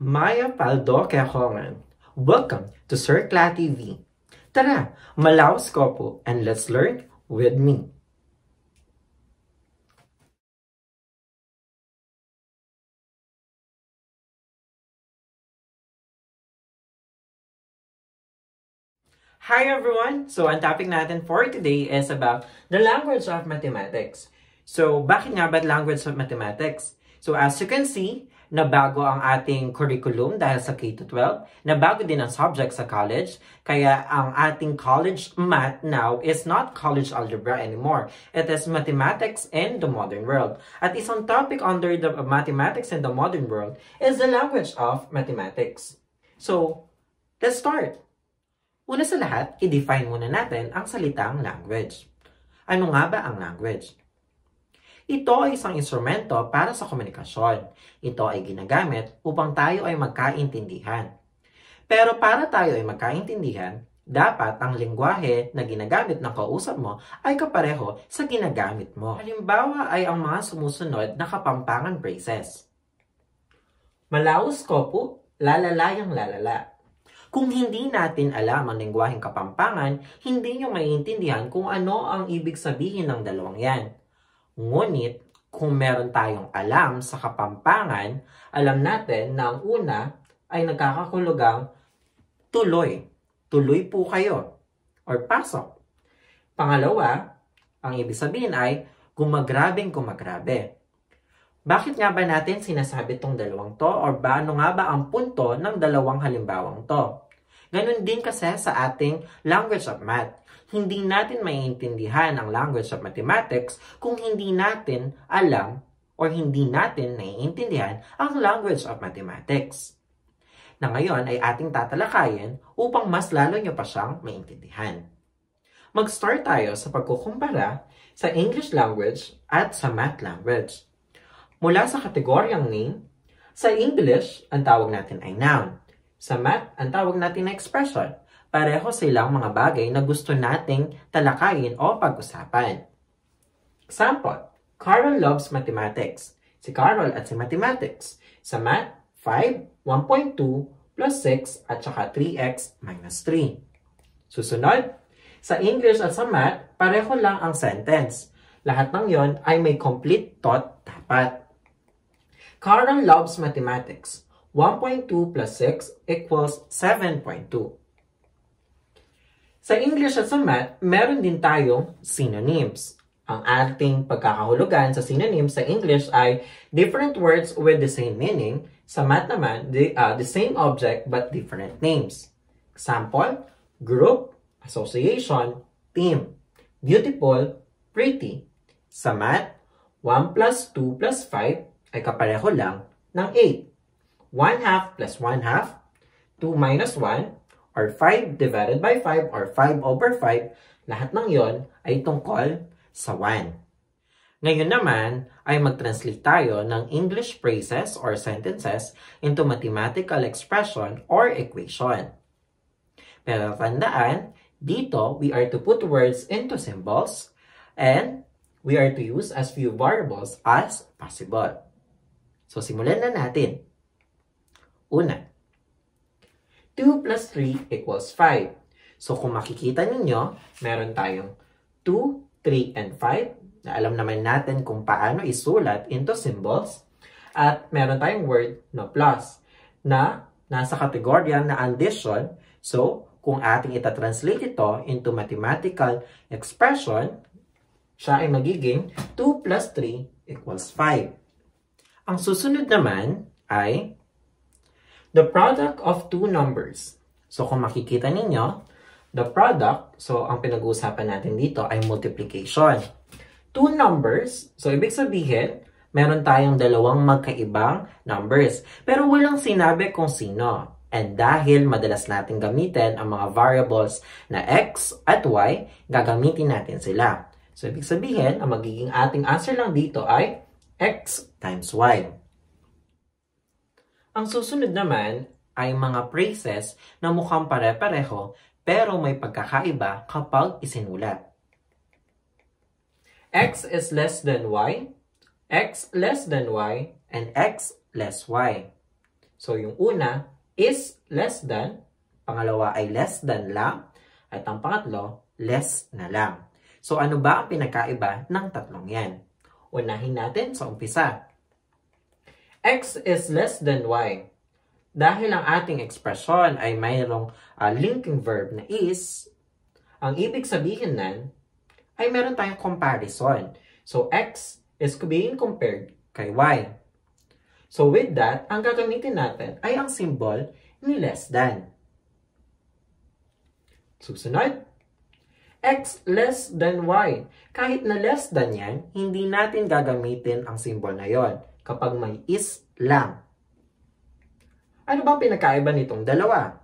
Maya Paldo Kehoman. Welcome to Circla TV. Tara, malawas ko po and let's learn with me. Hi everyone! So, ang topic natin for today is about the language of mathematics. So, bakit nga ba language of mathematics? So, as you can see, nabago ang ating curriculum dahil sa K-12, nabago din ang subject sa college, kaya ang ating college math now is not college algebra anymore. It is mathematics in the modern world. At isang topic under the mathematics in the modern world is the language of mathematics. So, let's start. Una sa lahat, i-define muna natin ang salitang language. Ano nga ba ang language? Ito ay isang instrumento para sa komunikasyon. Ito ay ginagamit upang tayo ay magkaintindihan. Pero para tayo ay magkaintindihan, dapat ang lingwahe na ginagamit ng kausap mo ay kapareho sa ginagamit mo. Halimbawa ay ang mga sumusunod na kapampangan phrases. Malaos ko po, lalalayang lalala. Kung hindi natin alam ang lingwaheng kapampangan, hindi nyo maiintindihan kung ano ang ibig sabihin ng dalawang yan. Ngunit, kung meron tayong alam sa Kapampangan, alam natin na ang una ay nagkakakulugang tuloy. Tuloy po kayo. Or pasok. Pangalawa, ang ibig sabihin ay gumagrabing gumagrabe. Bakit nga ba natin sinasabi tong dalawang to? Or ba, ano nga ba ang punto ng dalawang halimbawang to? Ganon din kasi sa ating language of math hindi natin maiintindihan ang language of mathematics kung hindi natin alam or hindi natin naiintindihan ang language of mathematics. Na ngayon ay ating tatalakayin upang mas lalo nyo pa siyang maintindihan. Mag-start tayo sa pagkukumpara sa English language at sa math language. Mula sa kategoryang name, sa English, ang tawag natin ay noun. Sa math, ang tawag natin ay expression pareho silang mga bagay na gusto nating talakayin o pag-usapan. Example, Carol loves mathematics. Si Carol at si mathematics. Sa math, 5, 1.2, plus 6, at saka 3x minus 3. Susunod, sa English at sa math, pareho lang ang sentence. Lahat ng yon ay may complete thought dapat. Carol loves mathematics. 1.2 plus 6 equals 7.2. Sa English at sa Math, meron din tayong synonyms. Ang ating pagkakahulugan sa synonyms sa English ay different words with the same meaning. Sa Math naman, the, uh, the same object but different names. Example, group, association, team. Beautiful, pretty. Sa Math, 1 plus 2 plus 5 ay kapareho lang ng 8. 1 half plus 1 half, 2 minus 1, or 5 divided by 5 or 5 over 5, lahat ng yon ay tungkol sa 1. Ngayon naman ay mag-translate tayo ng English phrases or sentences into mathematical expression or equation. Pero tandaan, dito we are to put words into symbols and we are to use as few variables as possible. So simulan na natin. Una, 2 plus 3 equals 5. So kung makikita ninyo, meron tayong 2, 3, and 5 na alam naman natin kung paano isulat into symbols. At meron tayong word na plus na nasa kategorya na addition. So kung ating itatranslate ito into mathematical expression, siya ay magiging 2 plus 3 equals 5. Ang susunod naman ay the product of two numbers. So kung makikita ninyo, the product, so ang pinag-uusapan natin dito ay multiplication. Two numbers, so ibig sabihin, meron tayong dalawang magkaibang numbers. Pero walang sinabi kung sino. And dahil madalas natin gamitin ang mga variables na x at y, gagamitin natin sila. So, ibig sabihin, ang magiging ating answer lang dito ay x times y. Ang susunod naman ay mga phrases na mukhang pare-pareho pero may pagkakaiba kapag isinulat. x is less than y, x less than y, and x less y. So, yung una is less than, pangalawa ay less than lang, at ang pangatlo, less na lang. So, ano ba ang pinagkaiba ng tatlong yan? Unahin natin sa umpisa. X is less than Y. Dahil ang ating ekspresyon ay mayroong uh, linking verb na is, ang ibig sabihin nan ay meron tayong comparison. So, X is being compared kay Y. So, with that, ang gagamitin natin ay ang symbol ni less than. Susunod, x less than y. Kahit na less than yan, hindi natin gagamitin ang symbol na yon kapag may is lang. Ano bang pinakaiba nitong dalawa?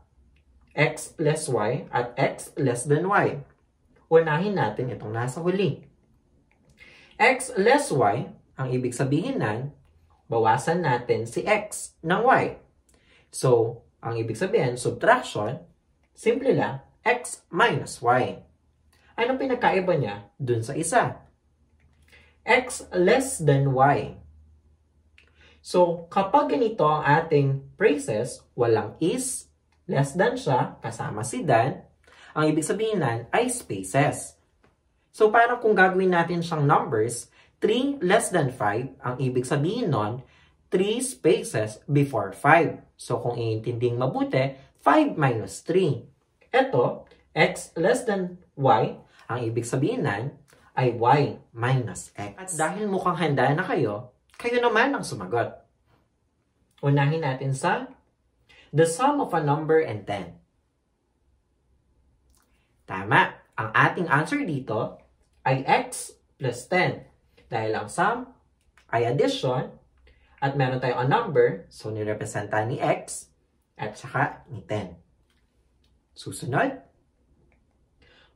x less y at x less than y. Unahin natin itong nasa huli. x less y, ang ibig sabihin nan, bawasan natin si x ng y. So, ang ibig sabihin, subtraction, simple lang, x minus y. Anong pinakaiba niya dun sa isa? x less than y. So, kapag ganito ang ating phrases, walang is, less than siya, kasama si than, ang ibig sabihin nan ay spaces. So, parang kung gagawin natin siyang numbers, 3 less than 5, ang ibig sabihin nun, 3 spaces before 5. So, kung iintinding mabuti, 5 minus 3. Ito, x less than y, ang ibig sabihin nan ay y minus x. At dahil mukhang handa na kayo, kayo naman ang sumagot. Unahin natin sa the sum of a number and 10. Tama. Ang ating answer dito ay x plus 10. Dahil ang sum ay addition at meron tayong a number, so nirepresenta ni x at saka ni 10. Susunod,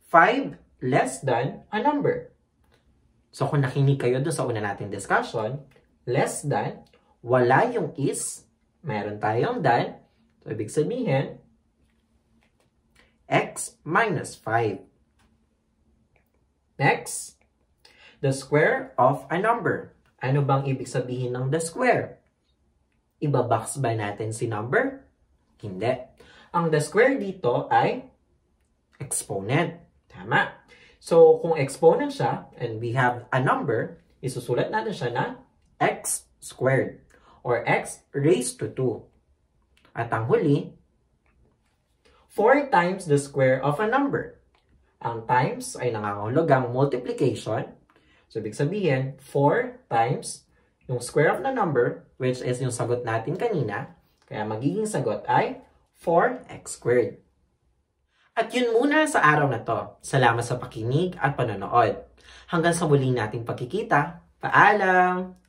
5 less than a number. So kung nakinig kayo doon sa una nating discussion, less than, wala yung is, meron tayong than, so ibig sabihin, x minus 5. Next, the square of a number. Ano bang ibig sabihin ng the square? Ibabox ba natin si number? Hindi. Ang the square dito ay exponent. Tama. So, kung exponent siya, and we have a number, isusulat natin siya na x squared or x raised to 2. At ang huli, 4 times the square of a number. Ang times ay nangangahulugang multiplication. So, ibig sabihin, 4 times yung square of the number, which is yung sagot natin kanina. Kaya magiging sagot ay 4x squared. At yun muna sa araw na to. Salamat sa pakinig at panonood. Hanggang sa muli nating pagkikita. Paalam!